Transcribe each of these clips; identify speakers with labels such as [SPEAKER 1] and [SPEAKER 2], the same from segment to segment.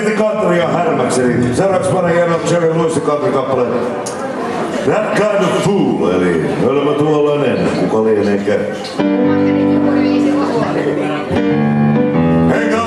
[SPEAKER 1] sitten Kantari ja Härmäkseni. Seuraavaksi pari hieno Jerry Lewis Kantari kappale. That kind of fool, eli hölmä tuollainen, kuka lieneekään. Eikä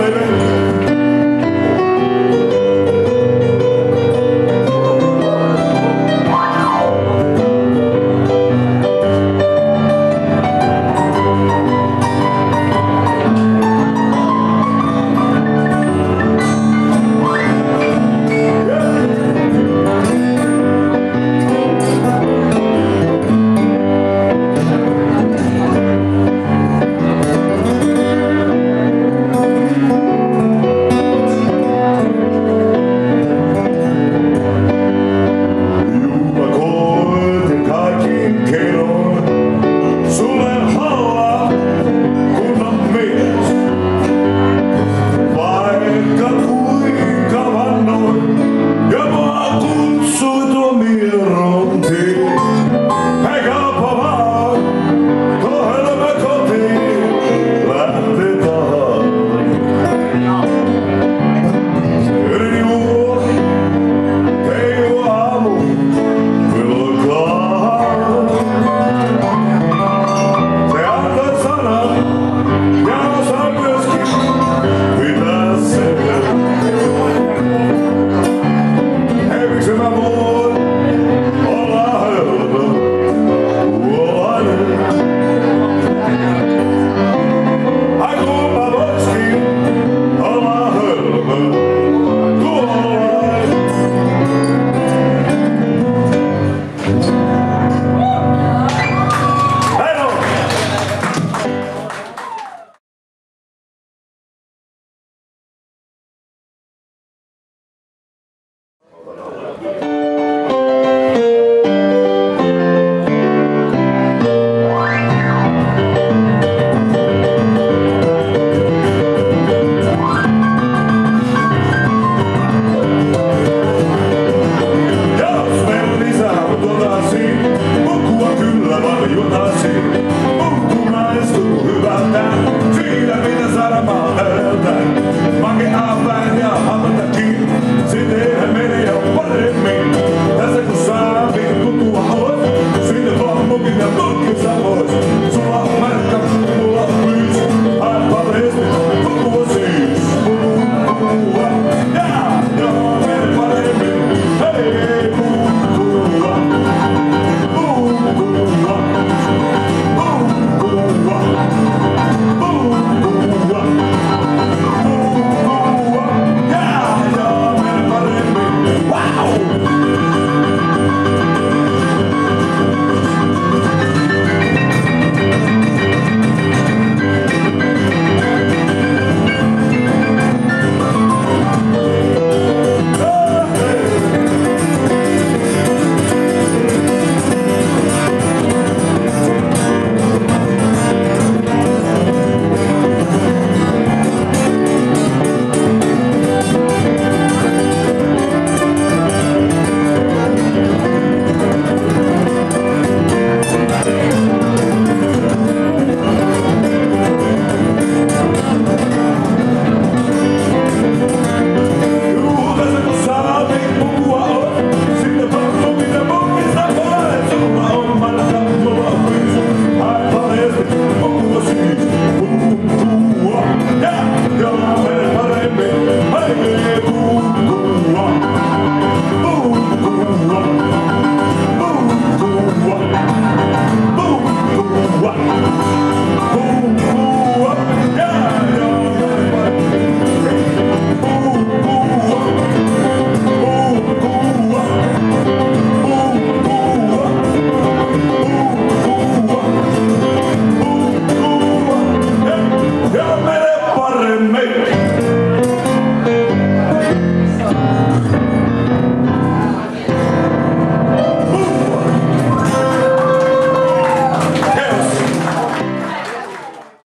[SPEAKER 1] Pero